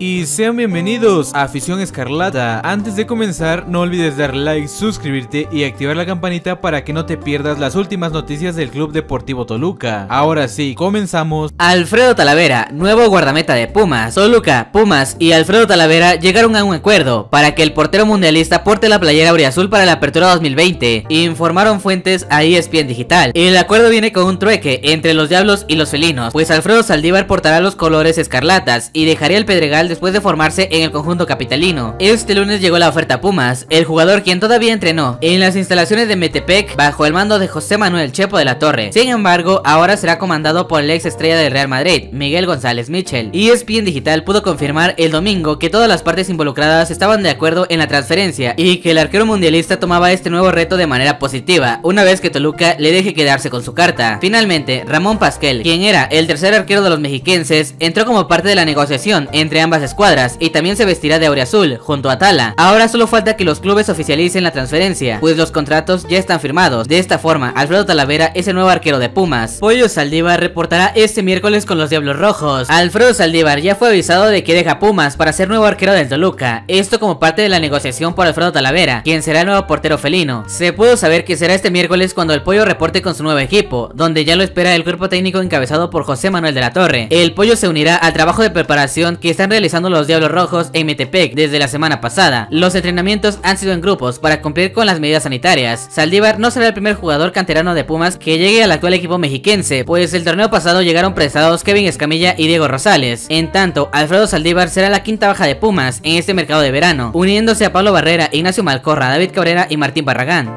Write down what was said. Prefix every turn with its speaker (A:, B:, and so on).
A: Y sean bienvenidos a Afición Escarlata. Antes de comenzar, no olvides dar like, suscribirte y activar la campanita para que no te pierdas las últimas noticias del Club Deportivo Toluca. Ahora sí, comenzamos.
B: Alfredo Talavera, nuevo guardameta de Pumas. Toluca, Pumas y Alfredo Talavera llegaron a un acuerdo para que el portero mundialista porte la playera auriazul para la apertura 2020, informaron fuentes a ESPN Digital. El acuerdo viene con un trueque entre los diablos y los felinos, pues Alfredo Saldívar portará los colores escarlatas y dejaría el Pedregal después de formarse en el conjunto capitalino. Este lunes llegó la oferta Pumas, el jugador quien todavía entrenó en las instalaciones de Metepec bajo el mando de José Manuel Chepo de la Torre. Sin embargo, ahora será comandado por el ex estrella del Real Madrid, Miguel González Mitchell. ESPN Digital pudo confirmar el domingo que todas las partes involucradas estaban de acuerdo en la transferencia y que el arquero mundialista tomaba este nuevo reto de manera positiva, una vez que Toluca le deje quedarse con su carta. Finalmente, Ramón Pasquel, quien era el tercer arquero de los mexiquenses, entró como parte de la negociación entre ambas escuadras y también se vestirá de azul junto a Tala. Ahora solo falta que los clubes oficialicen la transferencia, pues los contratos ya están firmados. De esta forma, Alfredo Talavera es el nuevo arquero de Pumas. Pollo Saldívar reportará este miércoles con los Diablos Rojos. Alfredo Saldívar ya fue avisado de que deja Pumas para ser nuevo arquero del Toluca, esto como parte de la negociación por Alfredo Talavera, quien será el nuevo portero felino. Se pudo saber que será este miércoles cuando el Pollo reporte con su nuevo equipo, donde ya lo espera el cuerpo técnico encabezado por José Manuel de la Torre. El Pollo se unirá al trabajo de preparación que están los Diablos Rojos en Metepec desde la semana pasada. Los entrenamientos han sido en grupos para cumplir con las medidas sanitarias. Saldívar no será el primer jugador canterano de Pumas que llegue al actual equipo mexiquense, pues el torneo pasado llegaron prestados Kevin Escamilla y Diego Rosales. En tanto, Alfredo Saldívar será la quinta baja de Pumas en este mercado de verano, uniéndose a Pablo Barrera, Ignacio Malcorra, David Cabrera y Martín Barragán.